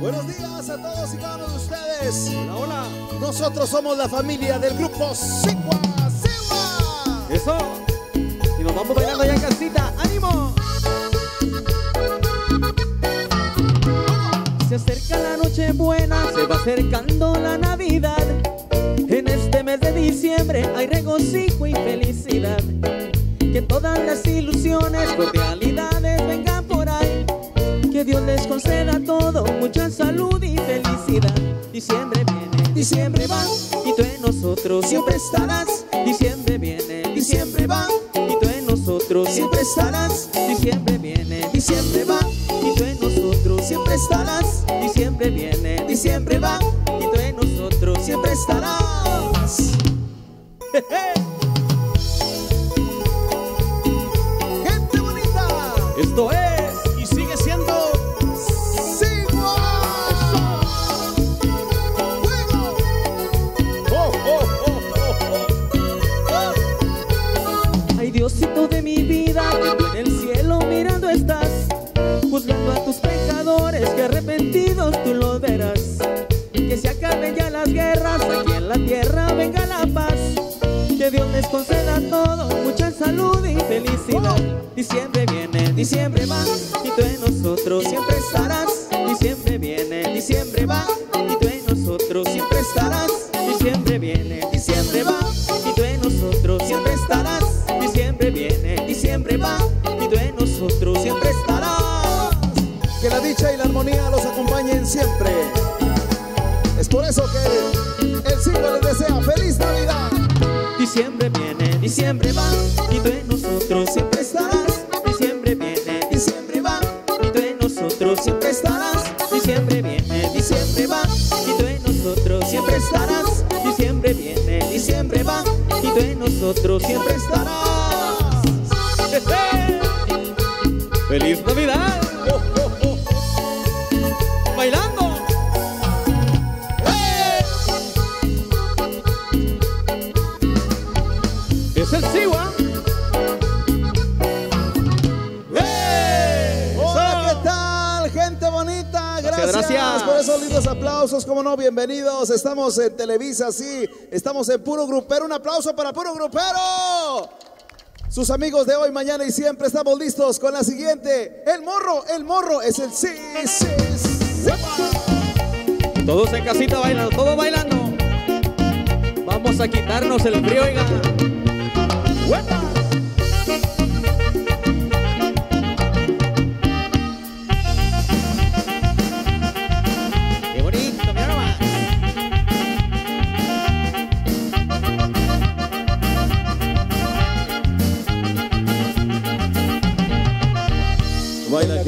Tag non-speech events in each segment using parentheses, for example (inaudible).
Buenos días a todos y cada uno de ustedes. Hola, hola. Nosotros somos la familia del grupo Sigua Sigua. Eso. Y nos vamos bailando ya en casita. ¡Ánimo! Se acerca la noche buena, se va acercando la Navidad. En este mes de diciembre hay regocijo y felicidad. Que todas las ilusiones, Diciembre viene, diciembre va, y tú en nosotros siempre estarás. Diciembre viene, diciembre va, y tú en nosotros siempre estarás. Diciembre viene, diciembre va, y tú en nosotros siempre estarás. Diciembre viene, diciembre va, y tú en nosotros siempre estarás. (laughs) Gente bonita. Esto es les conceda todo, mucha salud y felicidad. Diciembre viene, diciembre va, y tú en nosotros siempre estarás. Diciembre viene, diciembre va, y tú en nosotros siempre estarás. Diciembre viene, diciembre va, y tú en nosotros siempre estarás. Diciembre viene, diciembre va, y tú en nosotros siempre estarás. Que la dicha y la armonía los acompañen siempre. Es por eso que el Sigua les desea feliz Navidad. Diciembre viene, diciembre va, y tú en nosotros siempre estarás. Diciembre viene, diciembre va, y tú en nosotros siempre estarás. Diciembre viene, diciembre va, y tú en nosotros siempre estarás. Diciembre viene, diciembre va, y tú en nosotros siempre estarás. (laughs) ¡Feliz Navidad! (laughs) ¡Bailando! Aplausos, como no, bienvenidos. Estamos en Televisa, sí, estamos en Puro Grupero. Un aplauso para Puro Grupero. Sus amigos de hoy, mañana y siempre estamos listos con la siguiente. El morro, el morro es el sí, sí, sí. Todos en casita bailando, todos bailando. Vamos a quitarnos el frío, oiga.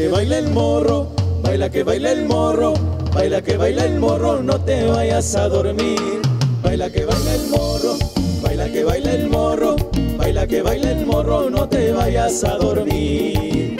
Que baila el morro, baila que baila el morro, baila que baila el morro, no te vayas a dormir. Baila que baila el morro, baila que baila el morro, baila que baila el morro, no te vayas a dormir.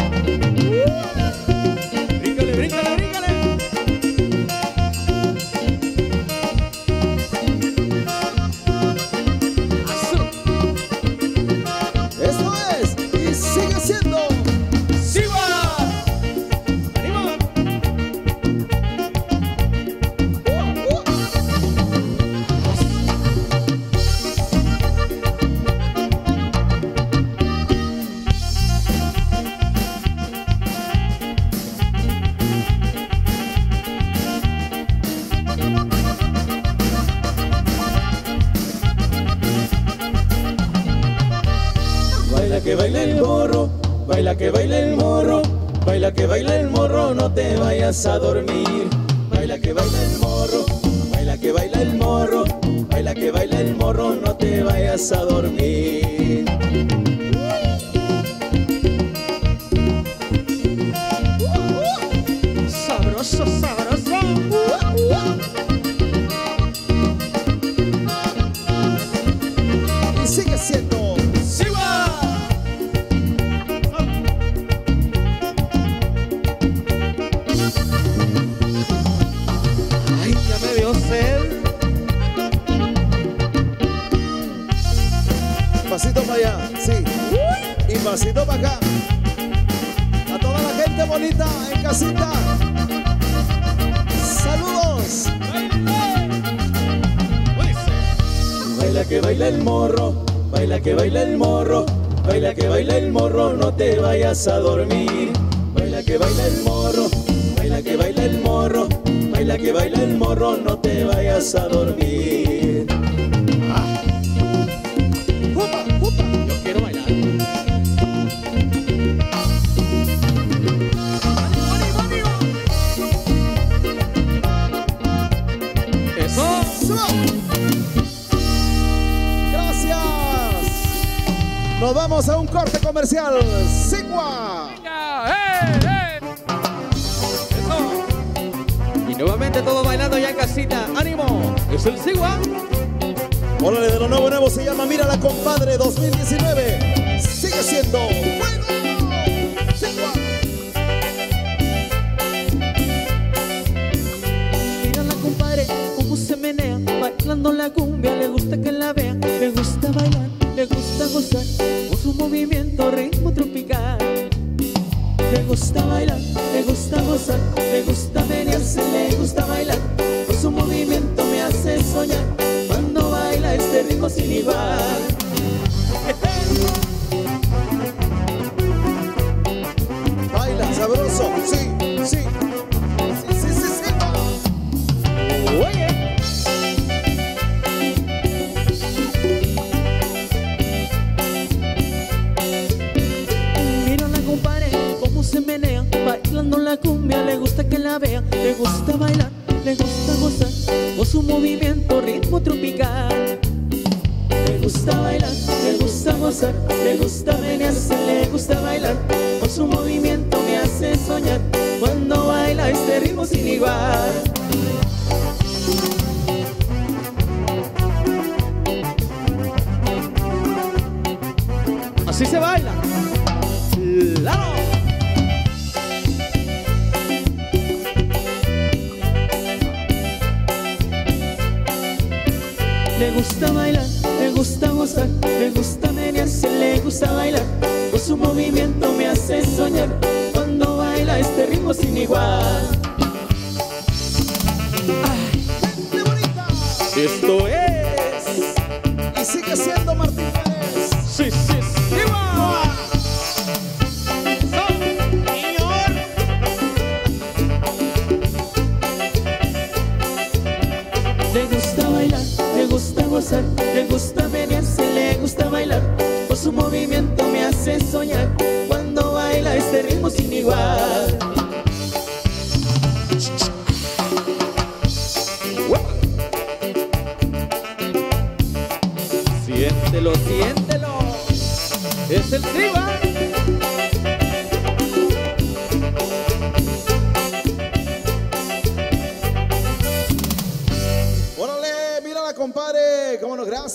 Que baila el morro, baila que baila el morro, baila que baila el morro, no te vayas a dormir. Baila que baila el morro, baila que baila el morro, baila que baila el morro, no te vayas a dormir. Baila que baila el morro, baila que baila el morro, baila que baila el morro, no te vayas a dormir. Baila que baila el morro, baila que baila el morro, baila que baila el morro, no te vayas a dormir. Nos vamos a un corte comercial. Sigua. ¡Eh, eh! Eso. Y nuevamente todos bailando ya en casita. ¡Ánimo! Es el Sigua. Órale, de lo nuevo nuevo se llama Mira la compadre 2019. Le gusta menearse, le gusta bailar Con su movimiento me hace soñar Cuando baila este ritmo sin igual Así se baila. ¡Claro! Le gusta bailar, le gusta gozar, le gusta menearse, le gusta bailar. Con su movimiento me hace soñar cuando baila este ritmo sin igual. ¡Qué bonita! Esto es. Y sigue siendo Martín Pérez. Sí, sí, sí. Le gusta bailar, le gusta gozar, le gusta menearse, su movimiento me hace soñar cuando baila este ritmo sin igual.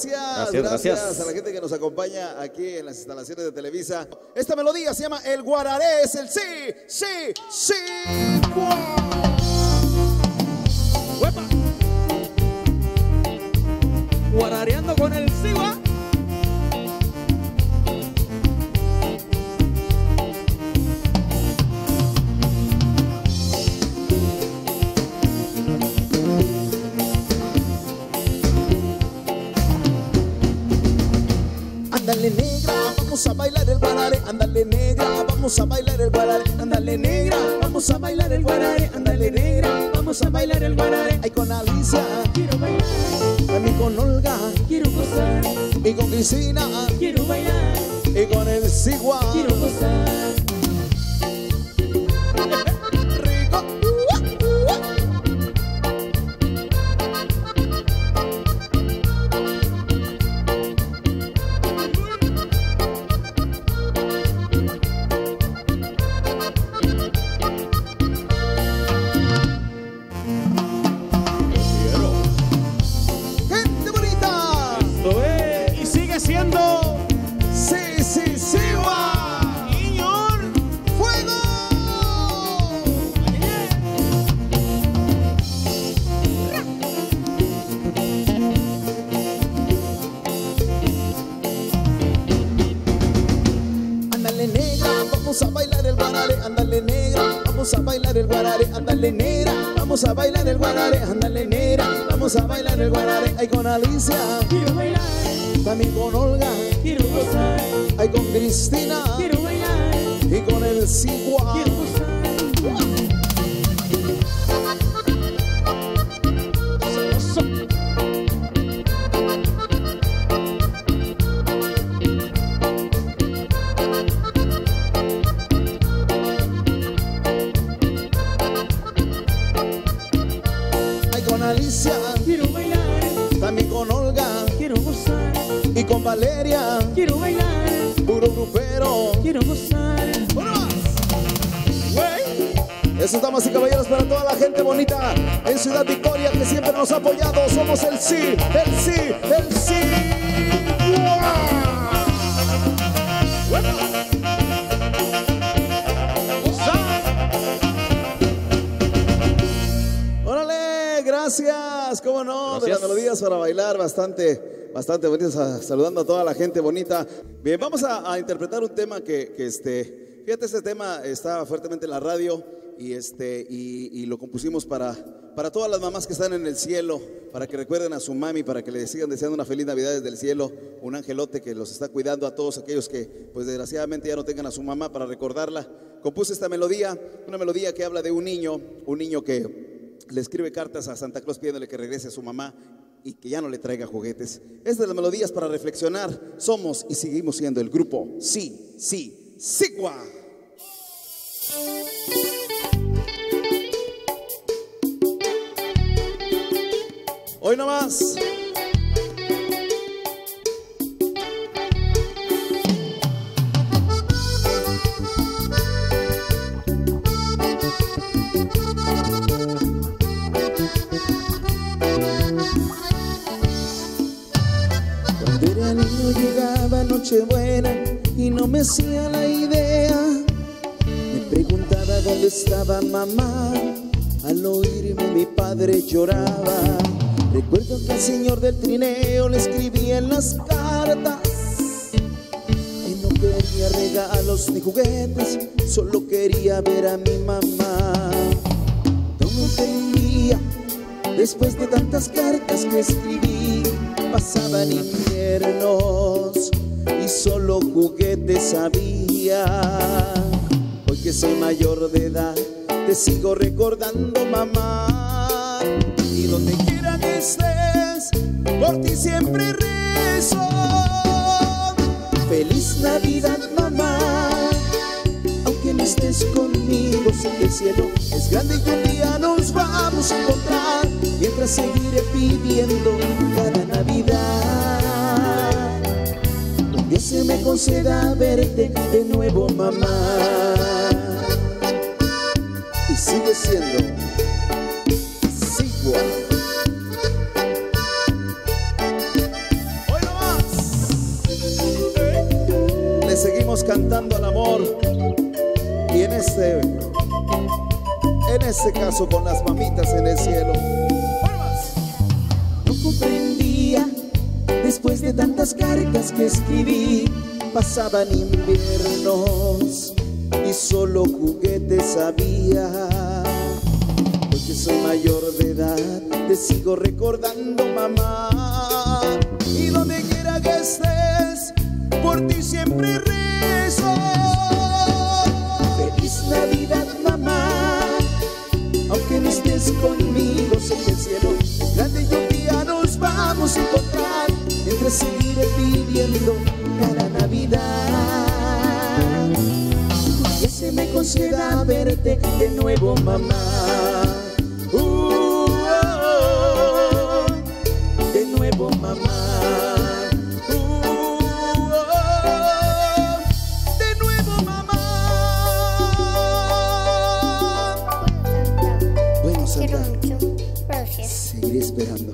Gracias, Gracias, gracias. a la gente que nos acompaña aquí en las instalaciones de Televisa. Esta melodía se llama El Guararé, es el sí, sí, sí. Guarareando con el Sigua. Vamos a bailar el guararé. Ándale negra, vamos a bailar el guararé. Ándale negra, vamos a bailar el guararé. Ándale negra, vamos a bailar el guararé. Ay con Alicia, Quiero bailar, a mí con Olga, quiero gozar, y con Cristina, quiero bailar, y con el Sigua. quiero gozar. diciendo, sí, sí, sí, va. Fuego. Ándale negra, vamos a bailar el guarare, Andale negra, vamos a bailar el guarare, Andale negra, vamos a bailar el guarare, Andale negra, vamos a bailar el guarare, ay con Alicia. Quiero bailar también con Olga, quiero gozar, ay con Cristina quiero bailar, y con el Sigua. quiero gozar. Ay con Alicia, Quiero bailar, también con Olga Valeria, quiero bailar, puro grupero. quiero gozar. Eso, damas y caballeros, para toda la gente bonita en Ciudad Victoria que siempre nos ha apoyado. Somos el sí, el sí, el sí. Órale, gracias. ¿Cómo no? De las melodías para bailar bastante, bastante bonitas. Saludando a toda la gente bonita. Bien, vamos a, a interpretar un tema que, que, este, fíjate, este tema está fuertemente en la radio y este y, y lo compusimos para, para todas las mamás que están en el cielo, para que recuerden a su mami, para que le sigan deseando una feliz Navidad desde el cielo, un angelote que los está cuidando a todos aquellos que, pues desgraciadamente ya no tengan a su mamá para recordarla. Compuse esta melodía, una melodía que habla de un niño, un niño que le escribe cartas a Santa Claus pidiéndole que regrese a su mamá y que ya no le traiga juguetes. Es de las melodías para reflexionar. Somos y seguimos siendo el grupo Sí, Sí, Sigua. Hoy nomás. Y no me hacía la idea. Me preguntaba dónde estaba mamá. Al oírme mi padre lloraba. Recuerdo que al señor del trineo le escribía en las cartas que no quería regalos ni juguetes, solo quería ver a mi mamá. No me entendía, después de tantas cartas que escribí, pasaban inviernos solo juguetes había. Hoy que soy mayor de edad, te sigo recordando, mamá. Y donde quiera que estés, por ti siempre rezo. Feliz Navidad, mamá. Aunque no estés conmigo, sé el cielo es grande y un día nos vamos a encontrar. Mientras seguiré pidiendo conceda verte de nuevo, mamá. Y sigue siendo Sigua. Nomás. Le seguimos cantando al amor. Y en este, en este caso con las mamitas en el cielo. No comprendía, después de tantas cartas que escribí, pasaban inviernos y solo juguetes había. Hoy que soy mayor de edad, te sigo recordando, mamá. Y donde quiera que estés, por ti siempre rezo. Feliz Navidad, mamá. Aunque no estés conmigo, sé que el cielo grande y un día nos vamos a encontrar. Mientras seguiré pidiendo cada Navidad. Que se me conceda verte de nuevo, mamá. Uh, oh, oh, de nuevo, mamá. Uh, oh, de nuevo, mamá. Bueno, Santa. Gracias. seguiré esperando.